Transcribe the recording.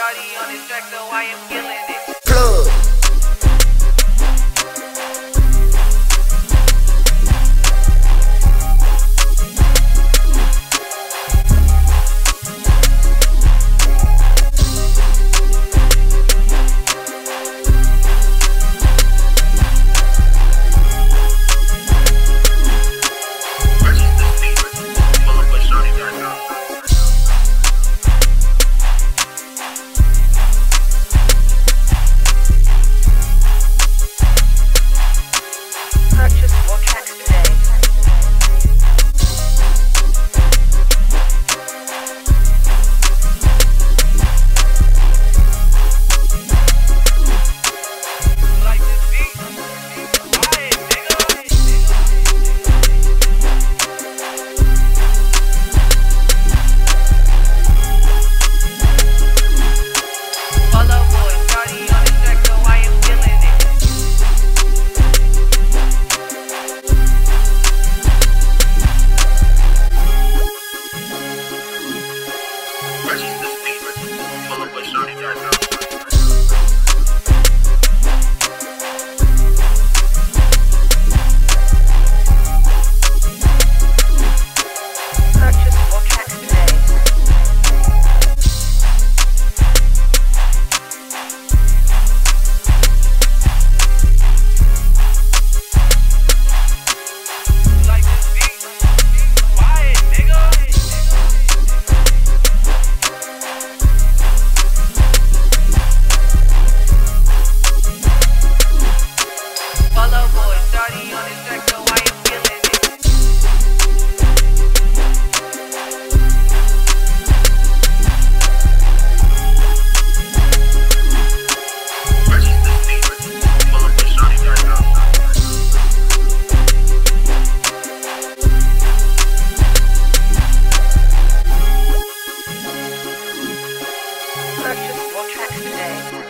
Shawty on this track, so I am killing it. Search your track today.